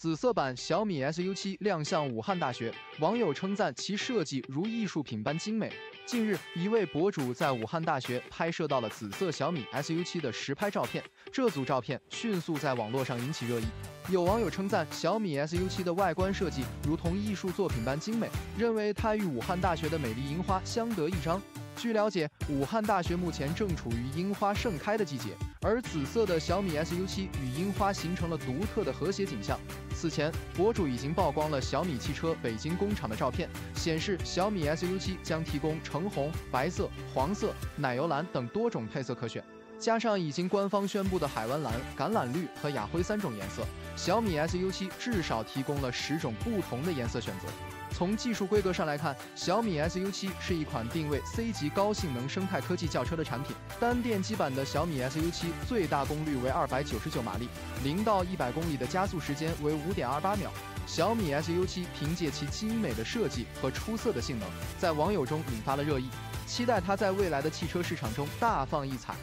紫色版小米 SU7 亮相武汉大学，网友称赞其设计如艺术品般精美。近日，一位博主在武汉大学拍摄到了紫色小米 SU7 的实拍照片，这组照片迅速在网络上引起热议。有网友称赞小米 SU7 的外观设计如同艺术作品般精美，认为它与武汉大学的美丽樱花相得益彰。据了解，武汉大学目前正处于樱花盛开的季节，而紫色的小米 SU7 与樱花形成了独特的和谐景象。此前，博主已经曝光了小米汽车北京工厂的照片，显示小米 SU7 将提供橙红、白色、黄色、奶油蓝等多种配色可选，加上已经官方宣布的海湾蓝、橄榄绿和雅灰三种颜色，小米 SU7 至少提供了十种不同的颜色选择。从技术规格上来看，小米 SU7 是一款定位 C 级高性能生态科技轿车的产品。单电机版的小米 SU7 最大功率为二百九十九马力，零到一百公里的加速时间为五点二八秒。小米 SU7 凭借其精美的设计和出色的性能，在网友中引发了热议，期待它在未来的汽车市场中大放异彩。